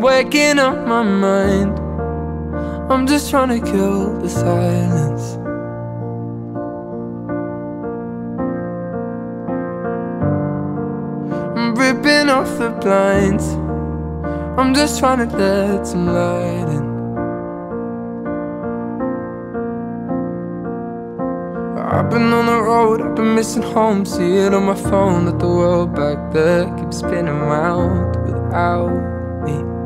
Waking up my mind. I'm just trying to kill the silence. I'm ripping off the blinds. I'm just trying to let some light in. I've been on the road, I've been missing home. See it on my phone that the world back there Keeps spinning round without me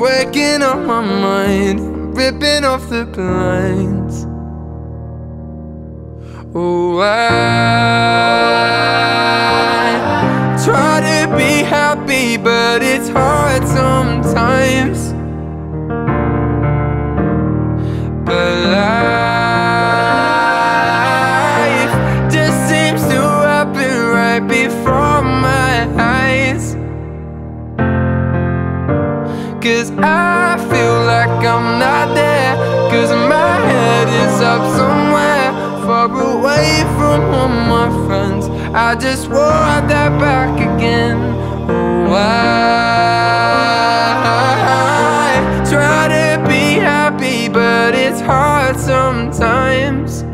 Waking up my mind Ripping off the blinds. Oh, I try to be happy But it's hard sometimes Cause I feel like I'm not there. Cause my head is up somewhere Far away from all my friends. I just want that back again. Oh, I try to be happy But it's hard sometimes.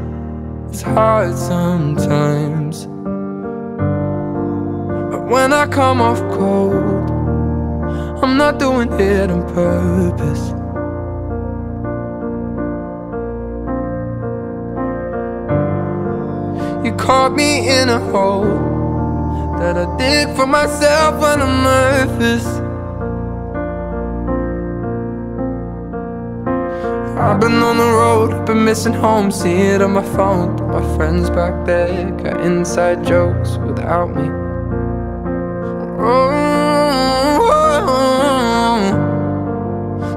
It's hard sometimes. But when I come off cold I'm not doing it on purpose. You caught me in a hole That I dig for myself when I'm nervous I've been on the road, I've been missing home. See it on my phone, my friends back there Got inside jokes without me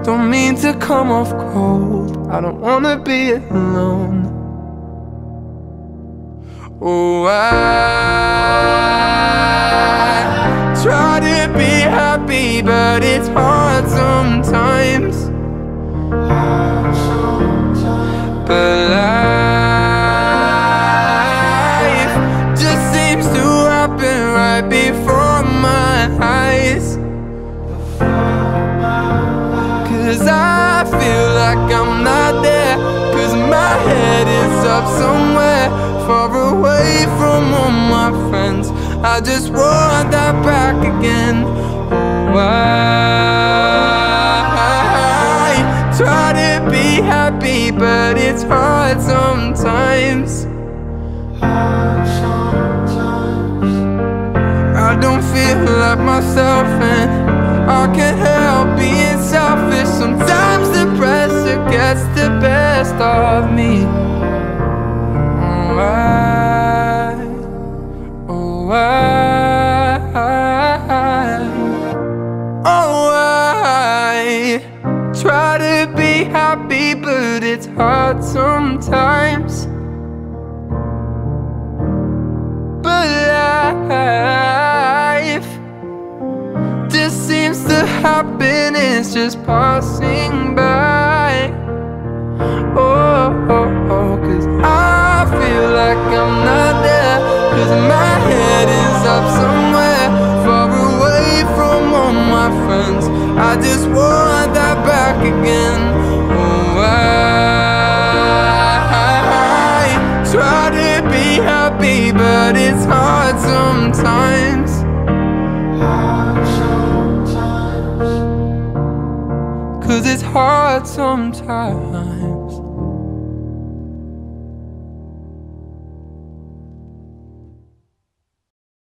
Don't mean to come off cold. I don't wanna be alone. Oh, I try to be happy But it's hard sometimes. But life Cause I feel like I'm not there. Cause my head is up somewhere Far away from all my friends. I just want that back again. Oh, I try to be happy But it's hard sometimes. I don't feel like myself and I can't help being selfish. Sometimes the pressure gets the best of me. Oh, I, oh, I, oh, I Try to be happy but it's hard sometimes it's just passing by. Oh, oh, oh, cause I feel like I'm not there Cause my head is up somewhere Far away from all my friends. I just want that back again. Oh, I try to be happy But it's hard sometimes Cause it's hard sometimes